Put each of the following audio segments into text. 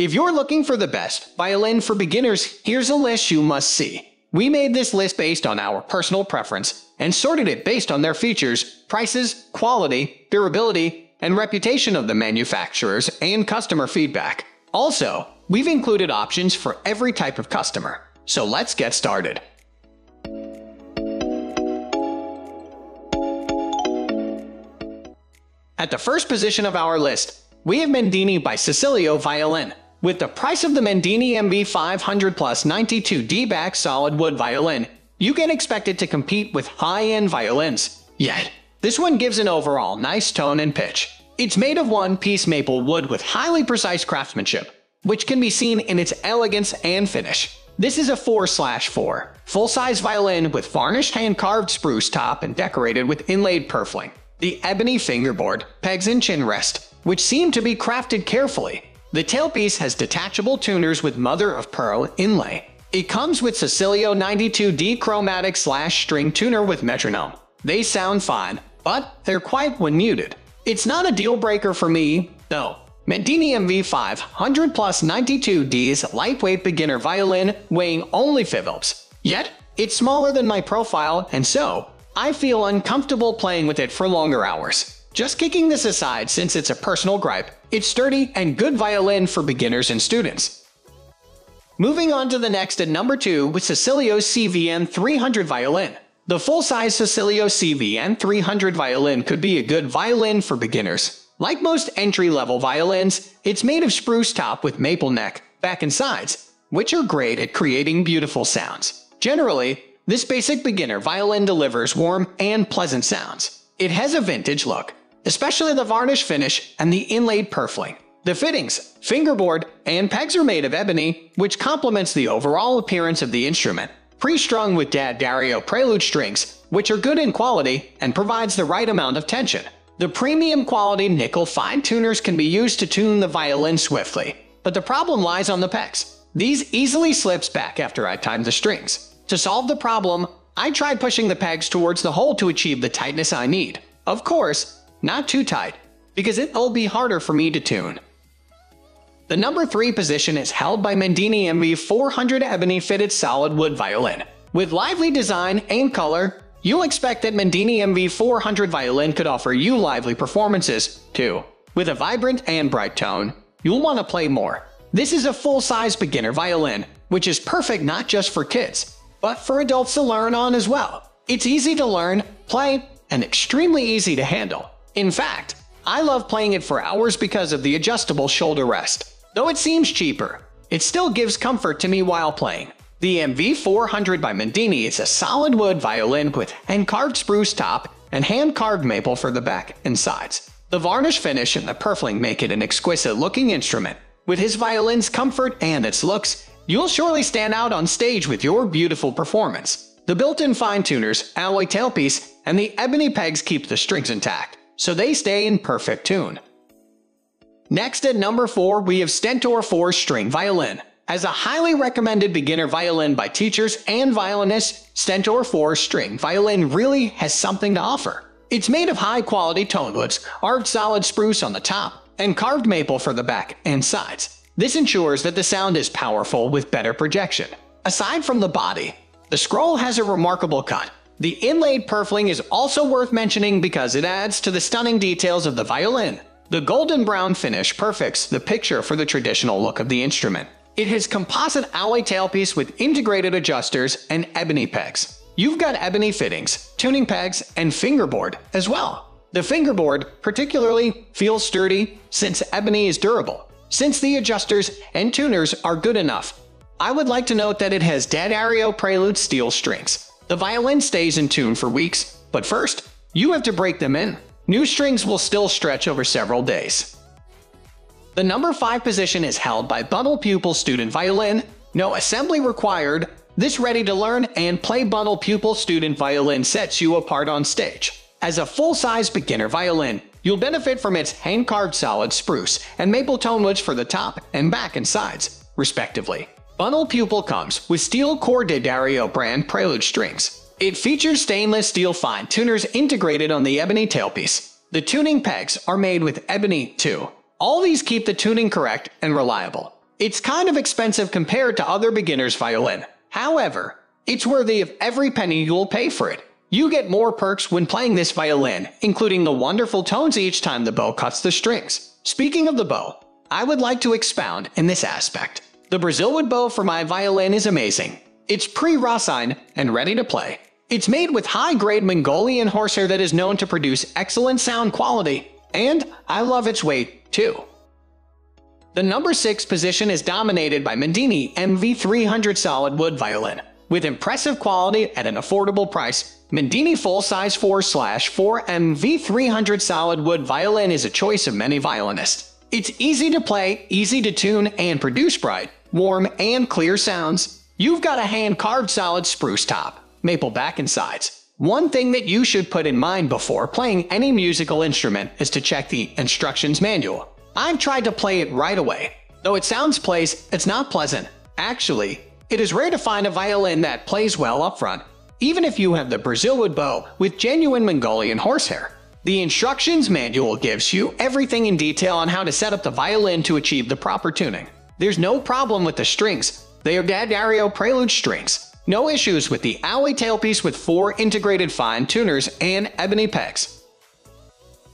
If you're looking for the best violin for beginners, here's a list you must see. We made this list based on our personal preference and sorted it based on their features, prices, quality, durability, and reputation of the manufacturers and customer feedback. Also, we've included options for every type of customer. So let's get started. At the first position of our list, we have Mendini by Cecilio Violin. With the price of the Mendini MV500 Plus 92D back solid wood violin, you can expect it to compete with high-end violins. Yet, this one gives an overall nice tone and pitch. It's made of one-piece maple wood with highly precise craftsmanship, which can be seen in its elegance and finish. This is a 4-4 full-size violin with varnished hand-carved spruce top and decorated with inlaid purfling the ebony fingerboard, pegs and chin rest, which seem to be crafted carefully. The tailpiece has detachable tuners with mother-of-pearl inlay. It comes with Cecilio 92D chromatic slash string tuner with metronome. They sound fine, but they're quiet when muted. It's not a deal breaker for me, though. Mendini MV500 Plus 92D is a lightweight beginner violin weighing only 5 Phillips. Yet, it's smaller than my profile, and so, I feel uncomfortable playing with it for longer hours. Just kicking this aside since it's a personal gripe, it's sturdy and good violin for beginners and students. Moving on to the next at number 2 with Cecilio's CVN 300 violin. The full-size Cecilio CVN 300 violin could be a good violin for beginners. Like most entry-level violins, it's made of spruce top with maple neck, back and sides, which are great at creating beautiful sounds. Generally, this basic beginner violin delivers warm and pleasant sounds. It has a vintage look, especially the varnish finish and the inlaid purfling. The fittings, fingerboard, and pegs are made of ebony, which complements the overall appearance of the instrument. Pre-strung with D'Addario Prelude strings, which are good in quality and provides the right amount of tension. The premium quality nickel fine tuners can be used to tune the violin swiftly, but the problem lies on the pegs. These easily slips back after I time the strings. To solve the problem, I tried pushing the pegs towards the hole to achieve the tightness I need. Of course, not too tight, because it'll be harder for me to tune. The number 3 position is held by Mendini MV400 Ebony Fitted Solid Wood Violin. With lively design and color, you'll expect that Mendini MV400 Violin could offer you lively performances, too. With a vibrant and bright tone, you'll want to play more. This is a full-size beginner violin, which is perfect not just for kids, but for adults to learn on as well. It's easy to learn, play, and extremely easy to handle. In fact, I love playing it for hours because of the adjustable shoulder rest. Though it seems cheaper, it still gives comfort to me while playing. The MV400 by Mendini is a solid wood violin with hand-carved spruce top and hand-carved maple for the back and sides. The varnish finish and the purfling make it an exquisite-looking instrument. With his violin's comfort and its looks, You'll surely stand out on stage with your beautiful performance. The built-in fine tuners, alloy tailpiece, and the ebony pegs keep the strings intact, so they stay in perfect tune. Next at number 4 we have Stentor 4 String Violin. As a highly recommended beginner violin by teachers and violinists, Stentor 4 String Violin really has something to offer. It's made of high-quality tone woods, carved solid spruce on the top, and carved maple for the back and sides. This ensures that the sound is powerful with better projection. Aside from the body, the scroll has a remarkable cut. The inlaid purfling is also worth mentioning because it adds to the stunning details of the violin. The golden brown finish perfects the picture for the traditional look of the instrument. It has composite alloy tailpiece with integrated adjusters and ebony pegs. You've got ebony fittings, tuning pegs, and fingerboard as well. The fingerboard, particularly, feels sturdy since ebony is durable since the adjusters and tuners are good enough. I would like to note that it has D'Addario Prelude steel strings. The violin stays in tune for weeks, but first, you have to break them in. New strings will still stretch over several days. The number 5 position is held by Bunnel Pupil Student Violin. No assembly required. This ready-to-learn and play Bunnel Pupil Student Violin sets you apart on stage. As a full-size beginner violin, You'll benefit from its hand-carved solid spruce and maple tone woods for the top and back and sides, respectively. Bunnel Pupil comes with steel core D'Addario brand Prelude strings. It features stainless steel fine tuners integrated on the ebony tailpiece. The tuning pegs are made with ebony, too. All these keep the tuning correct and reliable. It's kind of expensive compared to other beginner's violin. However, it's worthy of every penny you'll pay for it. You get more perks when playing this violin, including the wonderful tones each time the bow cuts the strings. Speaking of the bow, I would like to expound in this aspect. The Brazilwood bow for my violin is amazing. It's pre-rosined and ready to play. It's made with high-grade Mongolian horsehair that is known to produce excellent sound quality, and I love its weight, too. The number 6 position is dominated by Mendini MV300 solid wood violin. With impressive quality at an affordable price, Mendini full-size 4-4 MV300 solid wood violin is a choice of many violinists. It's easy to play, easy to tune, and produce bright, warm, and clear sounds. You've got a hand-carved solid spruce top, maple back and sides. One thing that you should put in mind before playing any musical instrument is to check the instructions manual. I've tried to play it right away. Though it sounds plays, it's not pleasant. Actually, it is rare to find a violin that plays well up front, even if you have the Brazilwood bow with genuine Mongolian horsehair. The instructions manual gives you everything in detail on how to set up the violin to achieve the proper tuning. There's no problem with the strings. They are D'Addario Prelude strings. No issues with the alloy tailpiece with four integrated fine tuners and ebony pegs.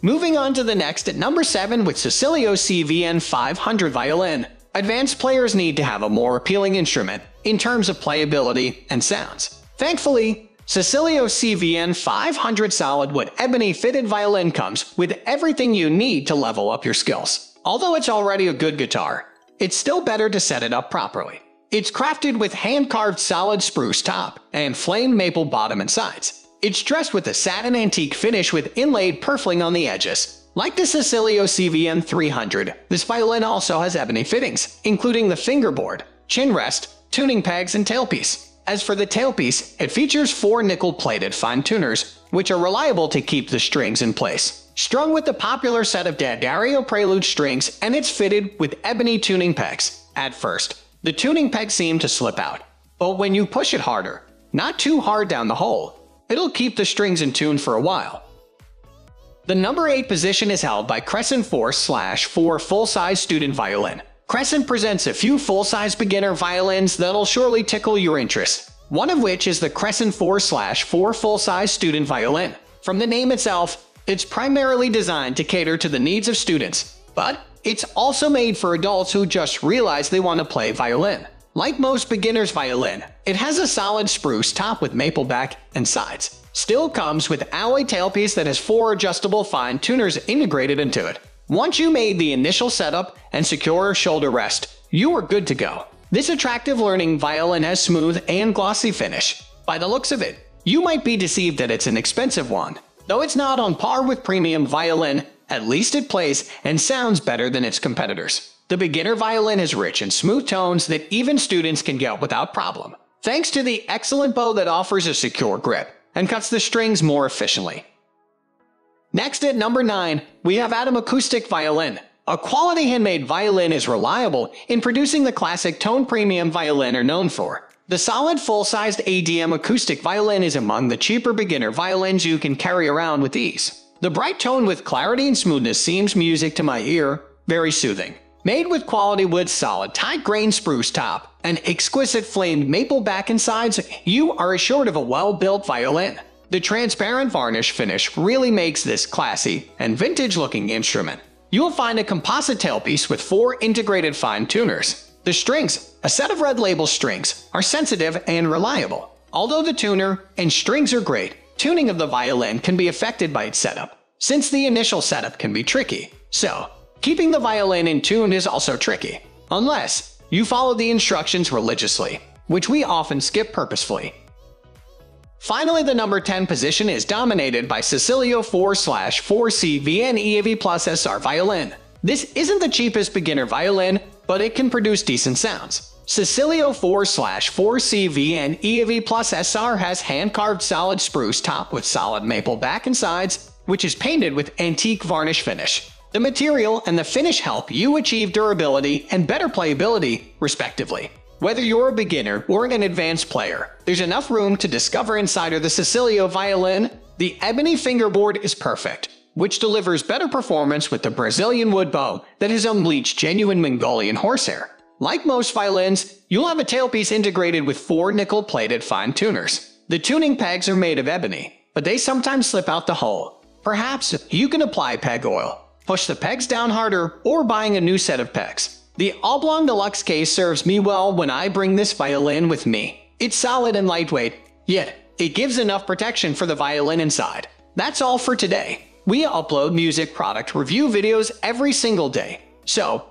Moving on to the next at number 7 with Cecilio CVN 500 violin. Advanced players need to have a more appealing instrument in terms of playability and sounds. Thankfully, Cecilio CVN 500 solid wood ebony fitted violin comes with everything you need to level up your skills. Although it's already a good guitar, it's still better to set it up properly. It's crafted with hand-carved solid spruce top and flame maple bottom and sides. It's dressed with a satin antique finish with inlaid purfling on the edges. Like the Cecilio CVN 300, this violin also has ebony fittings, including the fingerboard, chin rest, tuning pegs, and tailpiece. As for the tailpiece, it features four nickel-plated fine tuners, which are reliable to keep the strings in place strung with the popular set of D'Addario Prelude strings and it's fitted with ebony tuning pegs. At first, the tuning pegs seem to slip out, but when you push it harder, not too hard down the hole, it'll keep the strings in tune for a while. The number 8 position is held by Crescent 4 slash 4 full-size student violin. Crescent presents a few full-size beginner violins that'll surely tickle your interest, one of which is the Crescent 4 slash 4 full-size student violin. From the name itself, it's primarily designed to cater to the needs of students, but it's also made for adults who just realize they want to play violin. Like most beginner's violin, it has a solid spruce top with maple back and sides. Still comes with alloy tailpiece that has four adjustable fine tuners integrated into it. Once you made the initial setup and secure shoulder rest, you are good to go. This attractive learning violin has smooth and glossy finish. By the looks of it, you might be deceived that it's an expensive one, Though it's not on par with premium violin, at least it plays and sounds better than its competitors. The beginner violin is rich and smooth tones that even students can get without problem, thanks to the excellent bow that offers a secure grip and cuts the strings more efficiently. Next at number 9, we have ADM Acoustic Violin. A quality handmade violin is reliable in producing the classic tone premium violin are known for. The solid full-sized ADM acoustic violin is among the cheaper beginner violins you can carry around with ease. The bright tone with clarity and smoothness seems music to my ear, very soothing. Made with quality wood solid tight grain spruce top and exquisite flamed maple back and sides, you are assured of a well-built violin. The transparent varnish finish really makes this classy and vintage-looking instrument. You'll find a composite tailpiece with four integrated fine tuners, the strings, a set of red label strings, are sensitive and reliable. Although the tuner and strings are great, tuning of the violin can be affected by its setup, since the initial setup can be tricky. So, keeping the violin in tune is also tricky, unless you follow the instructions religiously, which we often skip purposefully. Finally, the number 10 position is dominated by Cecilio 4-4C VN EAV Plus SR violin. This isn't the cheapest beginner violin, but it can produce decent sounds. Cecilio 4 slash 4CVN EAV Plus SR has hand-carved solid spruce top with solid maple back and sides, which is painted with antique varnish finish. The material and the finish help you achieve durability and better playability, respectively. Whether you're a beginner or an advanced player, there's enough room to discover inside of the Cecilio violin. The ebony fingerboard is perfect, which delivers better performance with the Brazilian wood bow that has unbleached genuine Mongolian horsehair. Like most violins, you'll have a tailpiece integrated with four nickel-plated fine tuners. The tuning pegs are made of ebony, but they sometimes slip out the hole. Perhaps you can apply peg oil, push the pegs down harder, or buying a new set of pegs. The Oblong Deluxe case serves me well when I bring this violin with me. It's solid and lightweight, yet it gives enough protection for the violin inside. That's all for today. We upload music product review videos every single day. So,